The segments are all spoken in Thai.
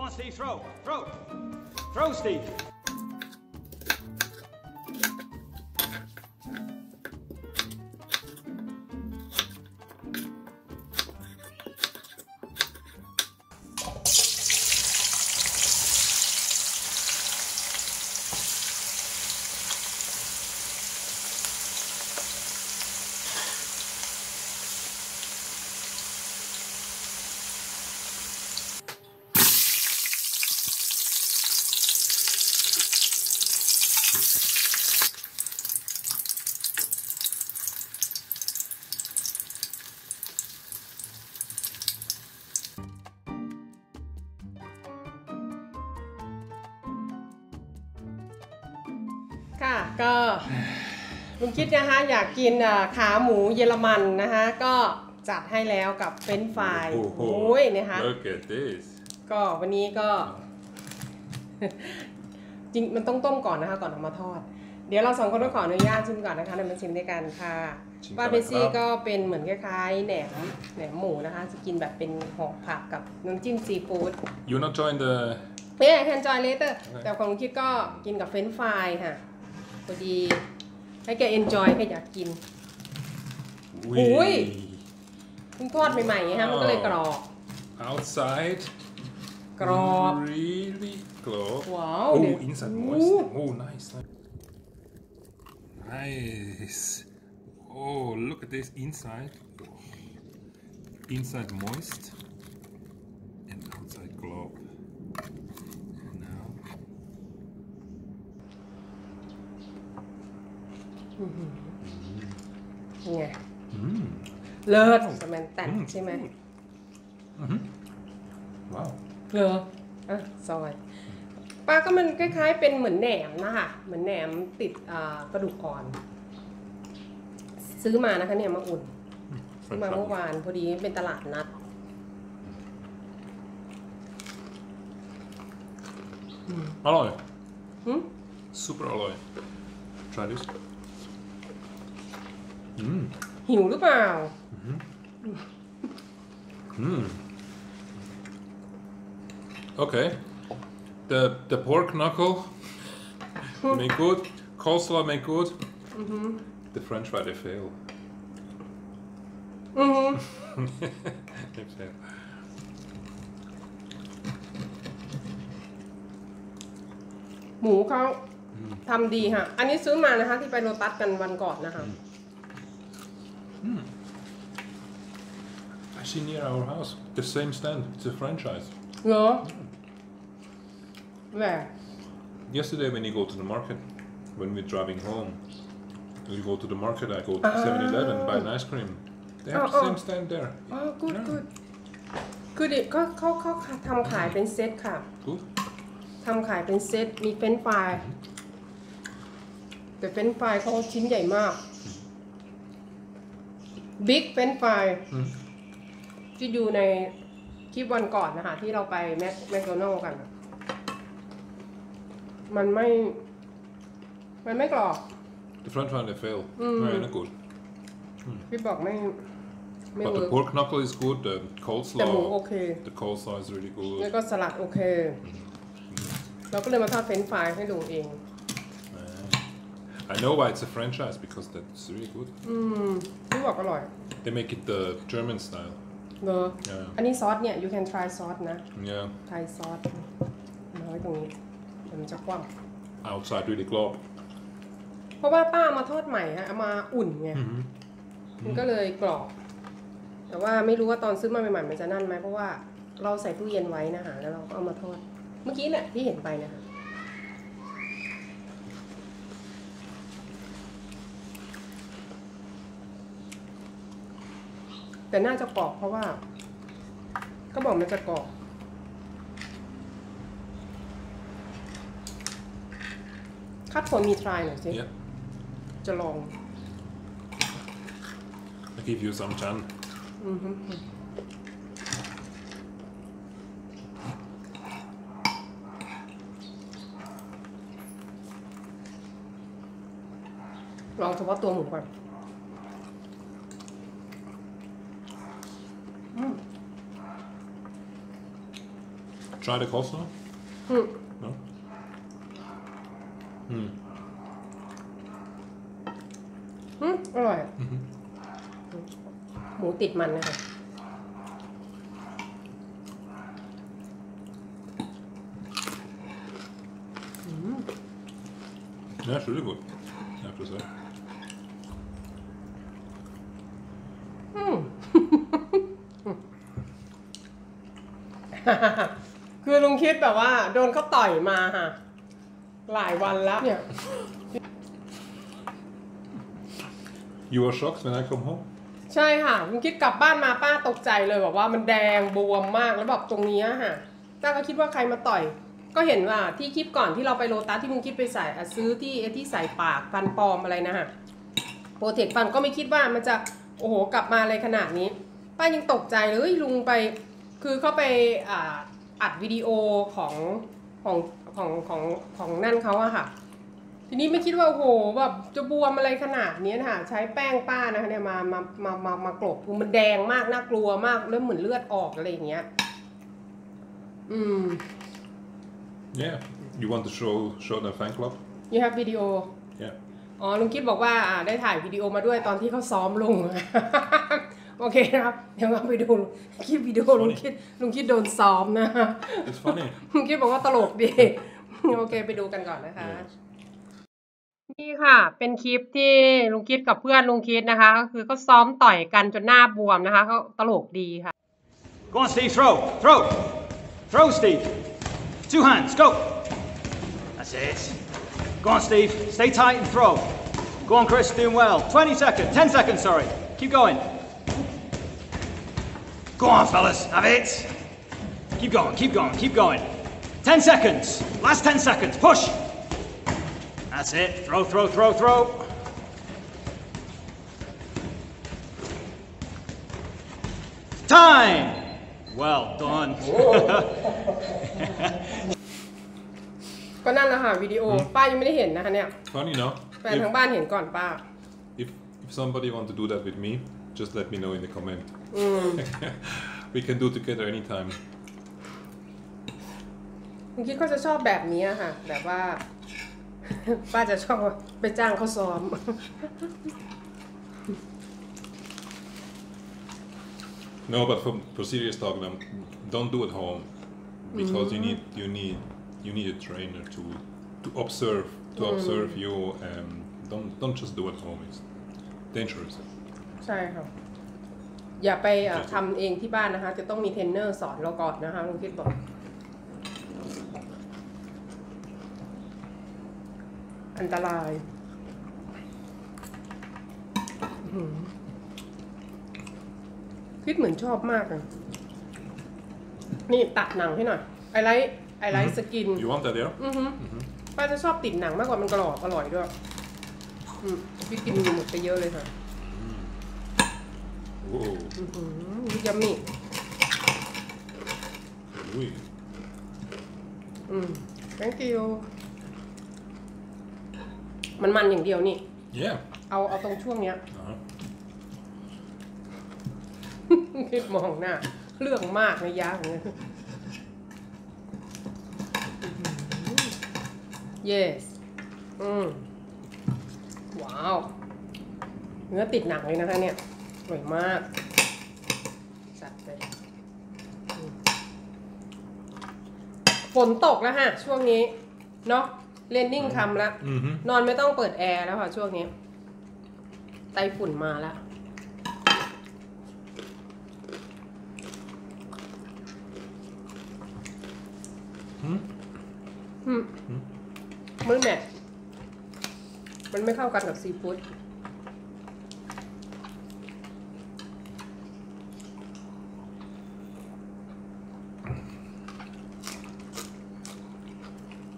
Come on, Steve, throw. Throw. Throw, Steve.. ลุงคิดนะคะอยากกินอ่าขาหมูเยอรมันนะคะก็จัดให้แล้วกับเฟรนช์ฟรายโอ้โห โอ้ยนะคะ Look at this. ก็วันนี้ก็ จริงมันต้องต้มก่อนนะคะ ก่อนเอามาทอด เดี๋ยวเราสองคนต้องขออนุญาตชิมก่อนนะคะเดี๋ยวมาชิมด้วยกันค่ะชิมก่อนป้าเบซี่ครับก็เป็นเหมือนคล้ายๆแหนมแหนมหมูนะคะ จะกินแบบเป็นห่อผักกับน้ำจิ้มซีฟู้ด You not join the เอ้ย can join later โอเคแต่ของลุงคิดก็กินกับเฟรนช์ฟรายค่ะพอดี ให้แกเอนจอยแกอยากกิน Ui. เพิ่งทอดใหม่ๆไงฮะมันก็เลยกรอบ outside กรอบ really กรอบ ว้าว oh เดี๋ยว inside อู้ moist oh nice nice oh look at this inside inside moist and outside glob and now ไง mm. เลิศสแมนแตนอืมใช่ไหม wow เลออะซอยป้าก็มันคล้ายๆเป็นเหมือนแหนมนะคะเหมือนแหนมติดอ่ากระดูกอ่อน ซื้อมานะคะเนี่ยมาอุ่นซื้อมาเมื่อวานพอดีเป็นตลาดนัด alloy หึ super alloy try this mm. หิวหรือเปล่า Mm. Okay. The the pork knuckle make good. Coleslaw make good. The French fry they fail. อือหือ they fail. หมูเขาทำดีค่ะอันนี้ซื้อมานะคะที่ไปโรตัสกันวันก่อนนะคะ Actually near our house, the same stand. It's a franchise. เหรอแหว Yesterday when you go to the market, when we're driving home, you go to the market. I go to Ah. 7-Eleven buy an ice cream. They have Oh, the oh. same stand there. อ๋อ good Yeah. good คือเด็กก็เขาเขาทำขายเป็นเซตค่ะ Good. ทำขายเป็นเซต มีเฟรนช์ฟราย แต่เฟรนช์ฟรายเขาชิ้นใหญ่มาก big เฟรนช์ฟราย Mm. ที่อยู่ในคลิปวันก่อนนะคะ ที่เราไปแมคแมคโดนัลล์กันอะมันไม่ มันไม่กรอบ The French fry they fail. Mm. Very not good. พี่บอกไม่ ไม่ But เวิ the ร์ก pork knuckle is good. The แต่หมูโอ coleslaw, เค the coleslaw is really แล้ว good. ก็สลัดโอเค เราก็เลยมาทอดเฟรนช์ฟรายให้ลุงเอง I know why it's a franchise because that's really good. อืมพี่ บอกอร่อย They make it the German style. เนอะ Yeah, อันนี้ซอสเนี่ย you can try ซอสนะ yeah. ไทยซอสมาไว้ตรงนี้เดี๋ยวมันจะคว่ Outside really glob. ำเพราะว่าป้ามาทอดใหม่ฮะเอามาอุ่นไงมันก็เลยกรอบ แต่ว่าไม่รู้ว่าตอนซื้อมาใหม่ๆมันจะนั่นไหมเพราะว่าเราใส่ตู้เย็นไว้นะคะแล้วเราก็เอามาทอด เมื่อกี้เนี่ยที่เห็นไปนะคะ แต่น่าจะกรอบเพราะว่าเขาบอกมันจะกรอบคัดผลมีทรายหน่อยสิ Yeah. จะลอง I give you some chan. ลองเฉพาะตัวหมูก่อน อืม Try the coleslaw. อืม No. Hmm. อืมอร่อยอะหมูติดมันนะคะ Yeah, it's really good. I have to say. อืม คือลุงคิดแบบว่า โดนเขาต่อยมาค่ะ หลายวันแล้วเนี่ย You were shocked when I come home. ใช่ค่ะลุงคิดกลับบ้านมาป้าตกใจเลยแบบว่ามันแดงบวมมากแล้วแบบตรงเนี้ยค่ะป้าก็คิดว่าใครมาต่อย ก็เห็นว่าที่คลิปก่อนที่เราไปโลตัสที่ลุงคิดไปใส่อะซื้อที่ไอ้ที่ใส่ปากฟันปลอมอะไรนะฮะโปรเทคฟันก็ไม่คิดว่ามันจะโอ้โหกลับมาอะไรขนาดนี้ ป้ายังตกใจเลยเฮ้ยลุงไป คือเขาไปอ่า อัดวิดีโอของของของของของนั่นเขาอะค่ะ ทีนี้ไม่คิดว่าโอ้โหแบบจะบวมอะไรขนาดนี้นะคะใช้แป้งป้านะคะเนี่ยมามามามามากรบคือมันแดงมากน่ากลัวมากแล้วเหมือนเลือดออกอะไรอย่างเงี้ยอืม Yeah. You want to show show the fan club? you have video Yeah. อ๋อลุงคิดบอกว่าอ่าได้ถ่ายวิดีโอมาด้วยตอนที่เขาซ้อมลุง โอเคนะครับ เดี๋ยวเราไปดูคลิปวิดีโอลุงคิดลุงคิดโดนซ้อมนะ It's funny. ลุงคิดบอกว่าตลกดี โอเคไปดูกันก่อนนะคะ Yes. นี่ค่ะ เป็นคลิปที่ลุงคิดกับเพื่อนลุงคิดนะคะ ก็คือก็ซ้อมต่อยกันจนหน้าบวมนะคะก็ตลกดีค่ะ Go on, Steve, throw. Throw. Throw, Steve. Two hands, go. That's it. Go on, Steve. Stay tight and throw. Go on, Chris, doing well. 20 seconds. 10 seconds, sorry. Keep going. Go on, fellas. Have it. Keep going, keep going, keep going. 10 seconds. Last 10 seconds. Push. That's it. Throw, throw, throw, throw. Time. Well done. ก็นั่นแหละค่ะวิดีโอป้ายังไม่ได้เห็นนะคะเนี่ย Funny, no? แฟนทาง If, บ้านเห็นก่อนป้า if if somebody want to do that with me, just let me know in the comment. อืม we can do together anytime. ลุงคิดก็จะชอบแบบนี้อะค่ะ แบบว่า ป้าจะชอบไปจ้างเขาซ้อม No, but for, for serious talk, um, don't do it home because you need you need you need a trainer to to observe to observe you. Um, don't don't just do it home. It's dangerous. ใช่ค่ะ อย่าไปอะทำเองที่บ้านนะคะ จะต้องมีเทรนเนอร์สอนเราก่อนนะคะลุงคิดบอก อันตรายอื้อหือคิดเหมือนชอบมากเลยนี่ตัดหนังให้หน่อย I like I like skin You want that, yeah? อือฮึป้าจะชอบติดหนังมากกว่ามันกรอบอร่อยด้วย อืมพี่กินหมดไปเยอะเลยค่ะ Whoa. อืมยัมมี่ Ui. อืม thank you มันมันอย่างเดียวนี่ Yeah. เอาเอาตรงช่วงเนี้ย Uh-huh. คิดมองหน้า เรื่องมากนะยะอย่างเงี้ย yes อืมว้าว เนื้อติดหนังเลยนะคะเนี่ย สวยมาก จัดไปอืมฝนตกแล้วฮะ ช่วงนี้ เนาะเรนนิ่งทำแล้ว Mm-hmm. นอนไม่ต้องเปิดแอร์แล้วค่ะ ช่วงนี้ ไต้ฝุ่นมาแล้ว Hmm? อืม มันแมทมันไม่เข้ากันกับซีฟู้ด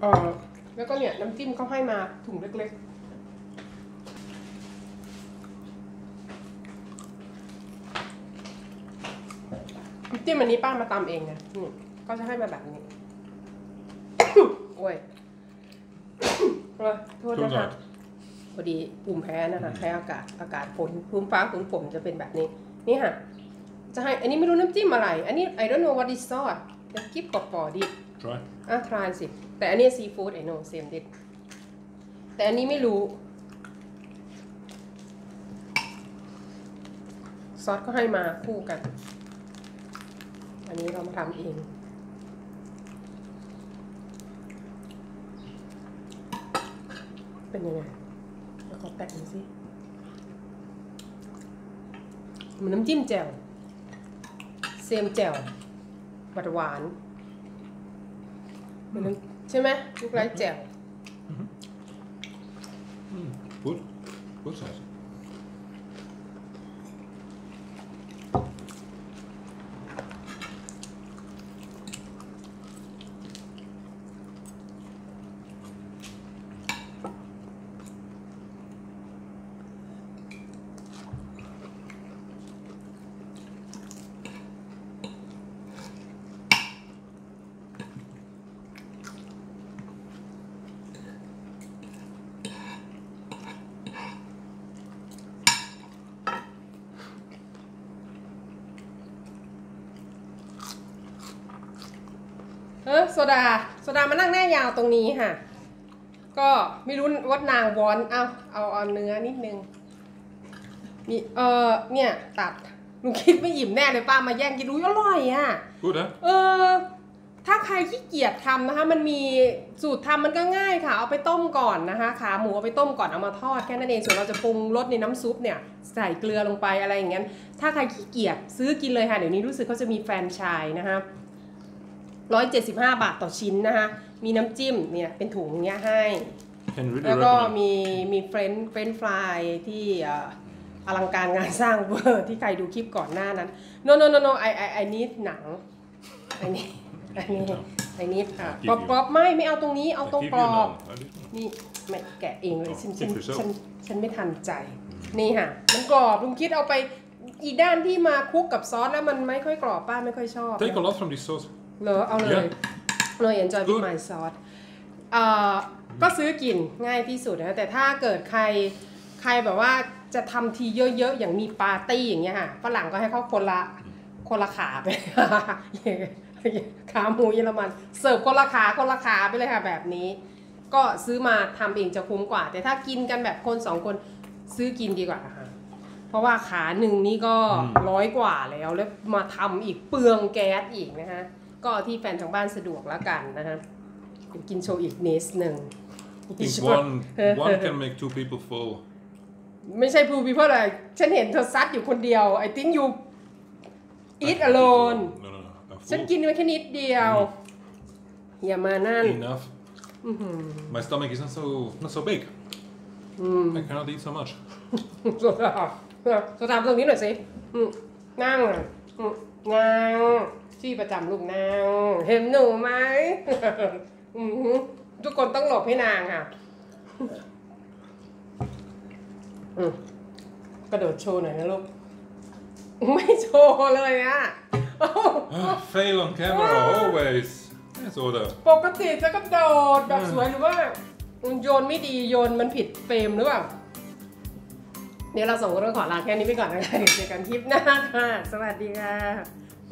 เออแล้วก็เนี่ยน้ำจิ้มเขาให้มาถุงเล็กๆน้ำจิ้มอันนี้ป้ามาตำเองนะนี่ก็จะให้มาแบบนี้ โอ้ยโอ้ยโทษ Too นะคะ hard. พอดีภูมิแพ้นะคะแพ้อากาศอากาศฝนภูมิฟ้าฝนฝนจะเป็นแบบนี้ นี่ค่ะ จะให้ อันนี้ไม่รู้น้ำจิ้มอะไร อันนี้ I don't know what is sauce เดี๋ยวกิ๊บกรอบๆดิ Try. อะทรานสิ แต่อันนี้ซีฟู้ดไอโนเซมดิแต่อันนี้ไม่รู้ ซอสก็ให้มาคู่กัน อันนี้เรามาทำเอง เป็นยังไงแล้วขอแตะหน่อยสิเหมือนน้ำจิ้มแจ่ว เซมแจ่วหวานหวาน เหมือนน้ำใช่ไหมลูกไร้แจ่ว Good. Good sauce. เโซดา โซดามานั่งแน่ยาวตรงนี้ค่ะ ก็ไม่รู้ว่านางวอน เอาเอาเอาเนื้อนิดนึง มีเออเนี่ยตัดหนูคิดไม่หยิมแน่เลยป้ามาแย่งกินรู้ยอร่อยอะ Good, huh? เออ ถ้าใครขี้เกียจทำนะคะ มันมีสูตรทำมันก็ง่ายค่ะ เอาไปต้มก่อนนะคะ ขาหมูเอาไปต้มก่อนเอามาทอดแค่นั้นเอง ส่วนเราจะปรุงรสในน้ำซุปเนี่ย ใส่เกลือลงไปอะไรอย่างเงี้ย ถ้าใครขี้เกียจซื้อกินเลยค่ะ เดี๋ยวนี้รู้สึกเขาจะมีแฟรนไชส์นะคะ ร้อยเจ็ดสิบห้าบาทต่อชิ้นนะคะมีน้ำจิ้มเนี่ยเป็นถุงเนี้ยให้ Can really แล้วก็ recommend. มีมีเฟรนเฟรนฟรายที่เอ่ออลังการงานสร้างเวอร์ที่ใครดูคลิปก่อนหน้านั้น no no no no I I I need หนังไอ้นี่ไอ้นี่ไอ้นี่อะ Give กรอบ you กรอบไม่ไม่เอาตรงนี้เอา I ตรง give ก you รอบ none. I didn't. นี่ไม่แกะเองเลยฉันฉัน Keep yourself. ฉันฉันไม่ทันใจ นี่ค่ะ มันกรอบลุงคิดเอาไปอีกด้านที่มาคลุกกับซอสแล้วมันไม่ค่อยกรอบป้าไม่ค่อยชอบ Take a lot from this sauce. เหรอเอาเลย Yeah. เลย enjoy with Good. my sauce เอ่อก็ซื้อกินง่ายที่สุดนะ แต่ถ้าเกิดใครใครแบบว่าจะทำทีเยอะๆ อย่างมีปาร์ตี้อย่างเงี้ยค่ะฝรั่งก็ให้เขาคนละคนละขาไปขาหมูเยอรมัน เสิร์ฟคนละขาคนละขาไปเลยค่ะแบบนี้ ก็ซื้อมาทำเองจะคุ้มกว่า แต่ถ้ากินกันแบบคนสองคนซื้อกินดีกว่าค่ะเพราะว่าขาหนึ่งนี่ก็อืมร้อยกว่าแล้วแล้วมาทำอีกเปลืองแก๊สอีกนะคะ ก็เอาที่แฟนทางบ้านสะดวกแล้วกันนะคะเดี๋ยวกินโชว์อีกนิดหนึ่ง I think one one can make two people full. ไม่ใช่พูพีเพราะอะไรฉันเห็นเธอซัดอยู่คนเดียว I think you eat alone No, no, no. I'm ฉัน full. กินไปแค่นิดเดียว อย่ามานั่น Enough. My stomach is not so not so big. I cannot eat so much. โซดาโซดาตรงนี้หน่อยสิอืมนั่งอะอืมนั่ง ที่ประจำลูกนั่งเห็นหนูไหม อือหือทุกคนต้องหลบให้นางค่ะอืมกระโดดโชว์หน่อยนะลูก ไม่โชว์เลยอะ Fail on camera always. That's order. ปกติจะกระโดดแบบสวยหรือว่าโยนไม่ดีโยนมันผิดเฟรมหรือเปล่า เดี๋ยวเราส่งคนต้องขอลาแค่นี้ไปก่อนนะคะเดี๋ยวเจอกันคลิปหน้าค่ะ สวัสดีค่ะ บ